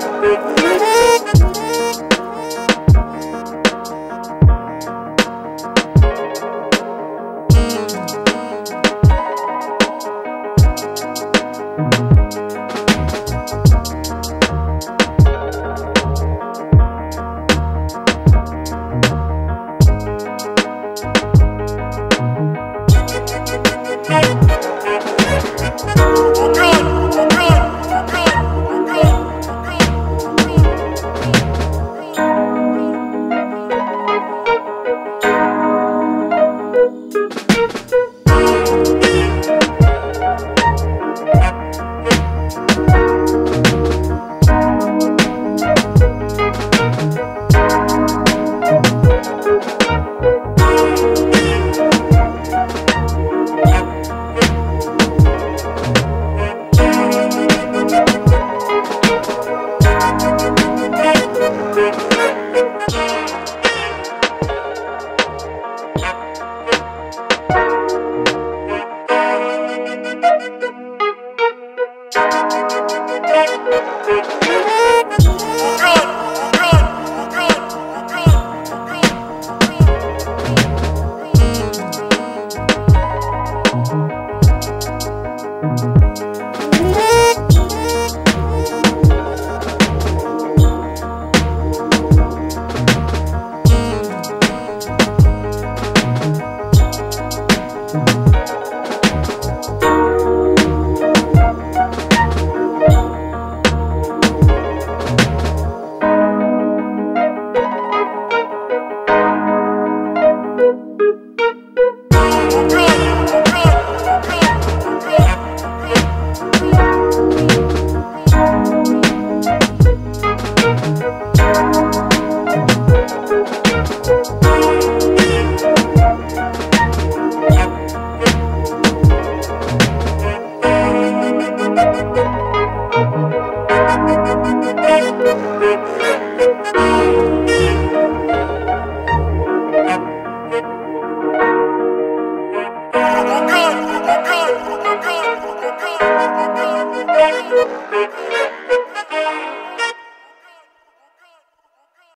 to big Thank Look good, look good.